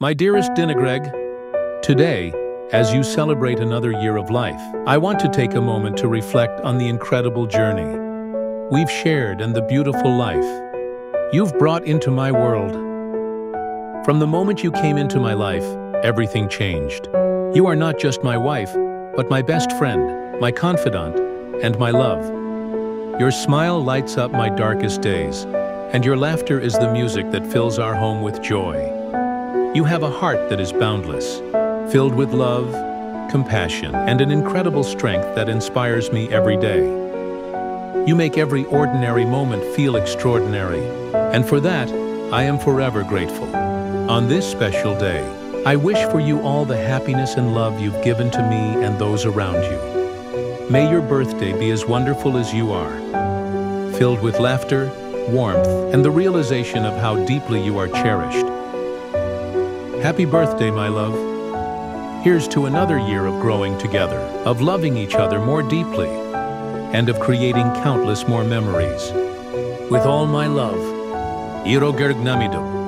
My dearest Dinagreg, today, as you celebrate another year of life, I want to take a moment to reflect on the incredible journey we've shared and the beautiful life you've brought into my world. From the moment you came into my life, everything changed. You are not just my wife, but my best friend, my confidant, and my love. Your smile lights up my darkest days, and your laughter is the music that fills our home with joy. You have a heart that is boundless, filled with love, compassion, and an incredible strength that inspires me every day. You make every ordinary moment feel extraordinary, and for that, I am forever grateful. On this special day, I wish for you all the happiness and love you've given to me and those around you. May your birthday be as wonderful as you are, filled with laughter, warmth, and the realization of how deeply you are cherished. Happy birthday, my love. Here's to another year of growing together, of loving each other more deeply, and of creating countless more memories. With all my love, Iro Gergnamidum.